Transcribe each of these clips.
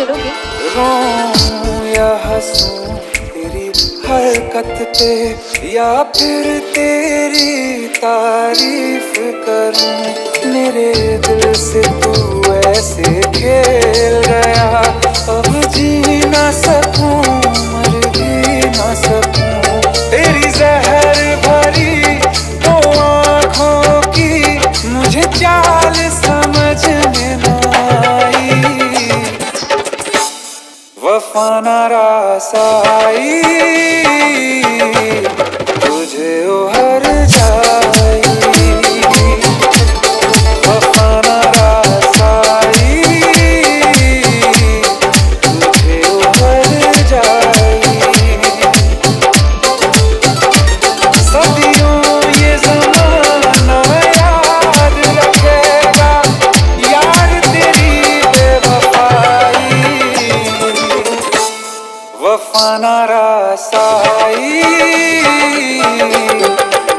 रोऊं या हंसू तेरी हरकत पे, या फिर तेरी तारीफ़ करूँ, मेरे दिल से तू ऐसे वफा ना रासाई ना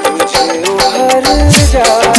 तुझे उभर जाई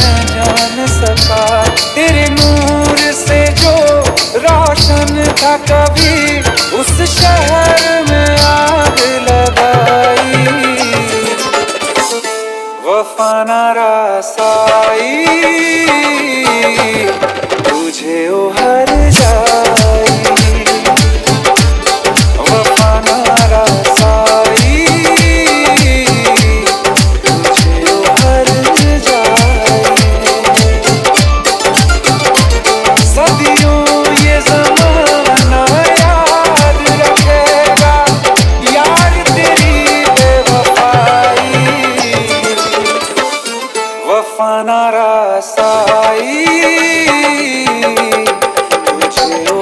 जान सका। तेरे नूर से जो रोशन था कभी, उस शहर में आग लगाई। वफाना रसाई। तुझे ओ साई तुझे